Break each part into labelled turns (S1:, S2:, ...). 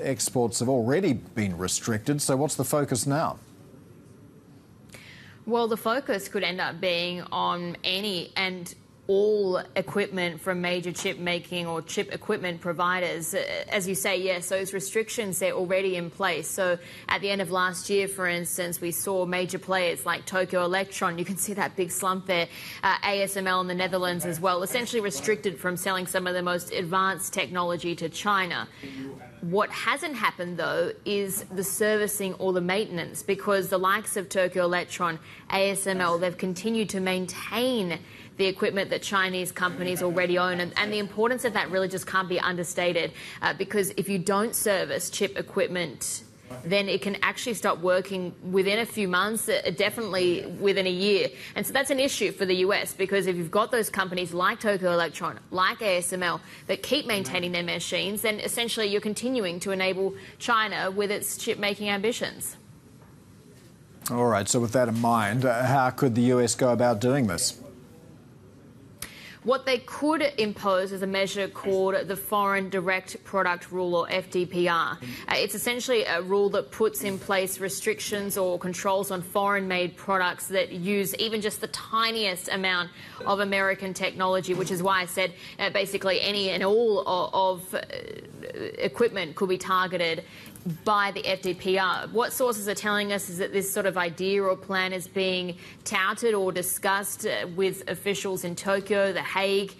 S1: Exports have already been restricted, so what's the focus now?
S2: Well, the focus could end up being on any and all equipment from major chip making or chip equipment providers. As you say, yes, those restrictions they're already in place. So at the end of last year, for instance, we saw major players like Tokyo Electron. You can see that big slump there. Uh, ASML in the Netherlands as well, essentially restricted from selling some of the most advanced technology to China. What hasn't happened, though, is the servicing or the maintenance because the likes of Tokyo Electron, ASML, they've continued to maintain the equipment that Chinese companies already own. And, and the importance of that really just can't be understated uh, because if you don't service chip equipment, then it can actually stop working within a few months, uh, definitely within a year. And so that's an issue for the US because if you've got those companies like Tokyo Electron, like ASML, that keep maintaining their machines, then essentially you're continuing to enable China with its chip making ambitions.
S1: All right, so with that in mind, uh, how could the US go about doing this?
S2: What they could impose is a measure called the Foreign Direct Product Rule, or FDPR. Uh, it's essentially a rule that puts in place restrictions or controls on foreign made products that use even just the tiniest amount of American technology, which is why I said uh, basically any and all of, of uh, equipment could be targeted by the FDPR. What sources are telling us is that this sort of idea or plan is being touted or discussed uh, with officials in Tokyo, The Hague,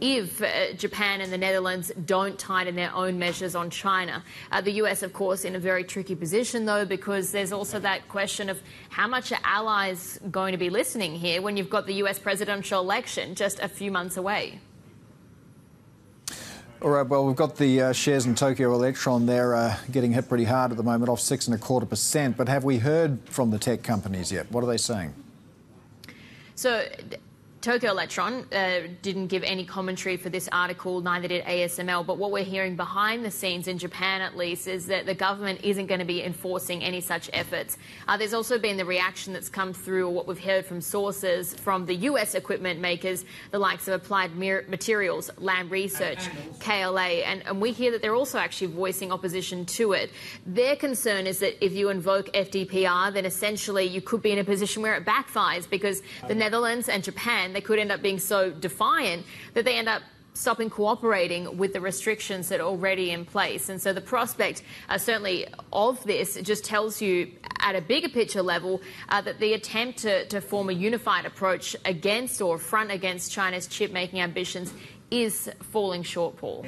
S2: if uh, Japan and the Netherlands don't tighten their own measures on China. Uh, the US, of course, in a very tricky position, though, because there's also that question of how much are allies going to be listening here when you've got the US presidential election just a few months away?
S1: All right, well, we've got the uh, shares in Tokyo Electron. They're uh, getting hit pretty hard at the moment, off six and a quarter percent. But have we heard from the tech companies yet? What are they saying?
S2: So Tokyo Electron uh, didn't give any commentary for this article, neither did ASML. But what we're hearing behind the scenes, in Japan at least, is that the government isn't going to be enforcing any such efforts. Uh, there's also been the reaction that's come through, or what we've heard from sources from the US equipment makers, the likes of Applied Materials, Lam Research, KLA, and, and we hear that they're also actually voicing opposition to it. Their concern is that if you invoke FDPR, then essentially you could be in a position where it backfires because the Netherlands and Japan they could end up being so defiant that they end up stopping cooperating with the restrictions that are already in place. And so the prospect, uh, certainly, of this just tells you at a bigger picture level uh, that the attempt to, to form a unified approach against or front against China's chip making ambitions is falling short, Paul.